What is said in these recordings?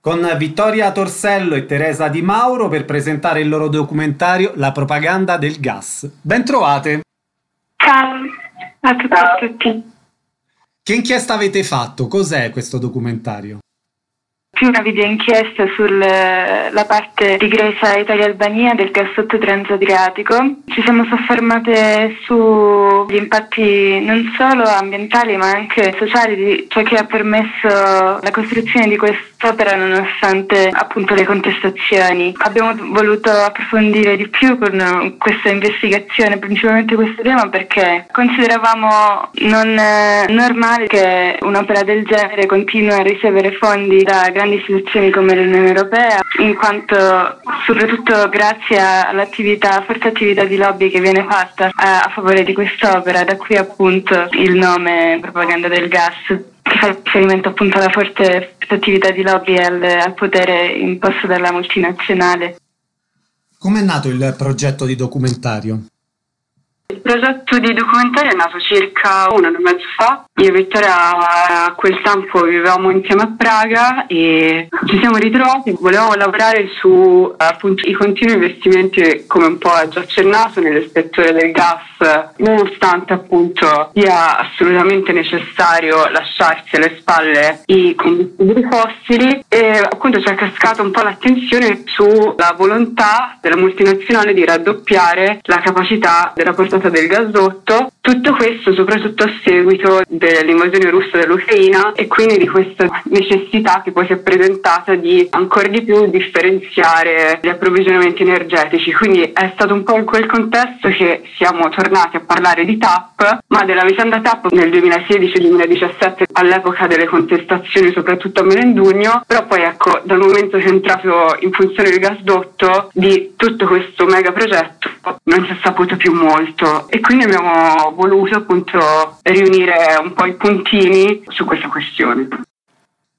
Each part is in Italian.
con Vittoria Torsello e Teresa Di Mauro per presentare il loro documentario La propaganda del gas. Ben trovate! Ciao a tutti. Che inchiesta avete fatto? Cos'è questo documentario? Più una videoinchiesta sulla parte di Grecia, Italia e Albania del gassotto transadriatico. Ci siamo soffermate sugli impatti non solo ambientali ma anche sociali di ciò che ha permesso la costruzione di quest'opera nonostante appunto le contestazioni. Abbiamo voluto approfondire di più con questa investigazione, principalmente questo tema perché consideravamo non eh, normale che un'opera del genere continui a ricevere fondi da grandi grandi istituzioni come l'Unione Europea, in quanto soprattutto grazie all'attività, forte attività di lobby che viene fatta a, a favore di quest'opera, da qui appunto il nome propaganda del gas che fa riferimento appunto alla forte attività di lobby e al, al potere imposto dalla multinazionale. Come è nato il progetto di documentario? Il progetto di documentario è nato circa un anno e mezzo fa. Io e Vittoria a quel tempo vivevamo insieme a Praga e ci siamo ritrovati. Volevamo lavorare su appunto i continui investimenti, come un po' ha già accennato, nel settore del gas, nonostante appunto sia assolutamente necessario lasciarsi alle spalle i combustibili fossili e appunto ci è cascata un po' l'attenzione sulla volontà della multinazionale di raddoppiare la capacità della portata stata del gasdotto, tutto questo soprattutto a seguito dell'invasione russa dell'Ucraina e quindi di questa necessità che poi si è presentata di ancora di più differenziare gli approvvigionamenti energetici. Quindi è stato un po' in quel contesto che siamo tornati a parlare di TAP, ma della vicenda TAP nel 2016-2017 all'epoca delle contestazioni soprattutto a Melendugno, però poi ecco dal momento che è entrato in funzione il gasdotto di tutto questo mega progetto non si è saputo più molto e quindi abbiamo voluto appunto riunire un po' i puntini su questa questione.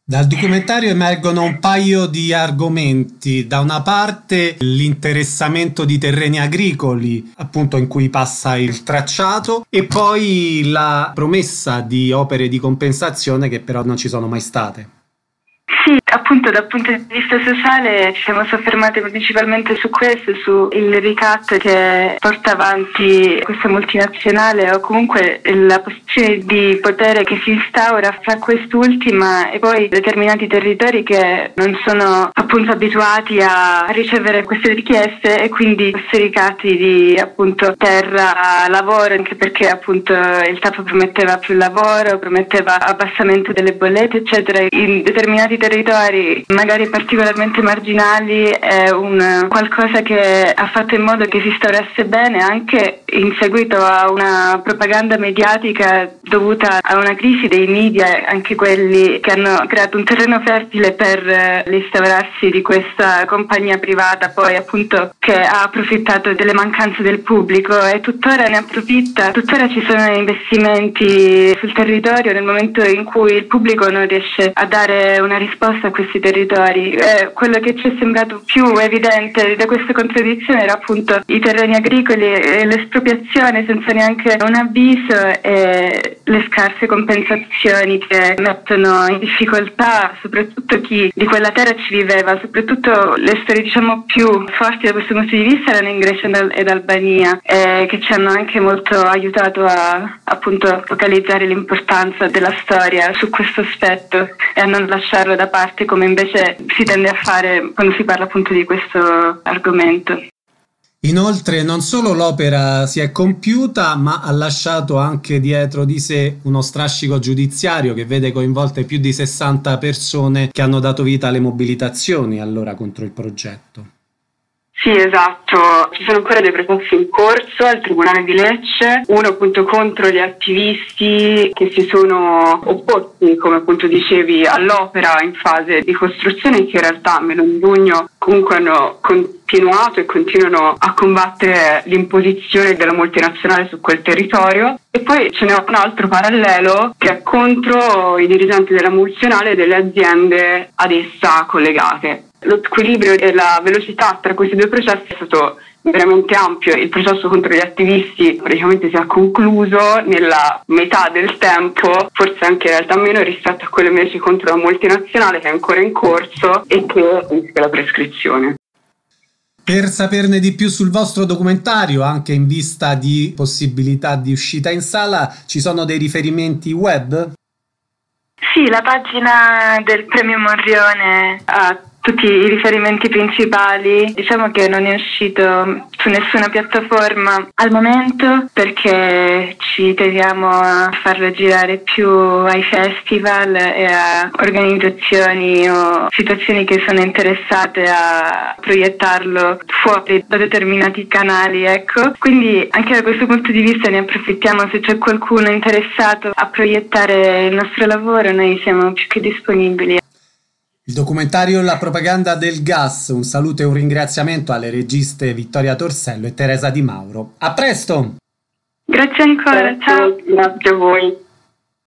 Dal documentario emergono un paio di argomenti. Da una parte l'interessamento di terreni agricoli, appunto in cui passa il tracciato, e poi la promessa di opere di compensazione che però non ci sono mai state. Appunto dal punto di vista sociale ci siamo soffermati principalmente su questo, sul ricatto che porta avanti questa multinazionale o comunque la posizione di potere che si instaura fra quest'ultima e poi determinati territori che non sono appunto abituati a ricevere queste richieste e quindi questi ricatti di appunto terra, lavoro, anche perché appunto il TAP prometteva più lavoro, prometteva abbassamento delle bollette eccetera. In determinati territori territori magari particolarmente marginali è un qualcosa che ha fatto in modo che si instaurasse bene anche in seguito a una propaganda mediatica dovuta a una crisi dei media, anche quelli che hanno creato un terreno fertile per l'instaurarsi di questa compagnia privata, poi appunto che ha approfittato delle mancanze del pubblico. E tuttora ne approfitta, tuttora ci sono investimenti sul territorio nel momento in cui il pubblico non riesce a dare una risposta a questi territori. Eh, quello che ci è sembrato più evidente da questa contraddizione era appunto i terreni agricoli e l'espropriazione senza neanche un avviso e le scarse compensazioni che mettono in difficoltà soprattutto chi di quella terra ci viveva, soprattutto le storie diciamo più forti da questo punto di vista erano in Grecia ed Albania eh, che ci hanno anche molto aiutato a appunto focalizzare l'importanza della storia su questo aspetto e a non lasciarlo da parte come invece si tende a fare quando si parla appunto di questo argomento. Inoltre non solo l'opera si è compiuta, ma ha lasciato anche dietro di sé uno strascico giudiziario che vede coinvolte più di 60 persone che hanno dato vita alle mobilitazioni allora contro il progetto. Sì, esatto. Ci sono ancora dei processi in corso al Tribunale di Lecce, uno appunto contro gli attivisti che si sono opposti, come appunto dicevi, all'opera in fase di costruzione che in realtà a Melondugno comunque hanno continuato e continuano a combattere l'imposizione della multinazionale su quel territorio. E poi ce n'è un altro parallelo che è contro i dirigenti della multinazionale e delle aziende ad essa collegate. Lo squilibrio e la velocità tra questi due processi è stato veramente ampio. Il processo contro gli attivisti praticamente si è concluso nella metà del tempo, forse anche in realtà meno rispetto a quello invece contro la multinazionale che è ancora in corso e che rischia la prescrizione. Per saperne di più sul vostro documentario, anche in vista di possibilità di uscita in sala, ci sono dei riferimenti web? Sì, la pagina del Premio Morrione ha tutti i riferimenti principali. Diciamo che non è uscito su nessuna piattaforma al momento perché ci teniamo a farlo girare più ai festival e a organizzazioni o situazioni che sono interessate a proiettarlo fuori da determinati canali, ecco. Quindi anche da questo punto di vista ne approfittiamo se c'è qualcuno interessato a proiettare il nostro lavoro, noi siamo più che disponibili. Il documentario La propaganda del gas, un saluto e un ringraziamento alle registe Vittoria Torsello e Teresa Di Mauro. A presto! Grazie ancora, ciao! Grazie a voi.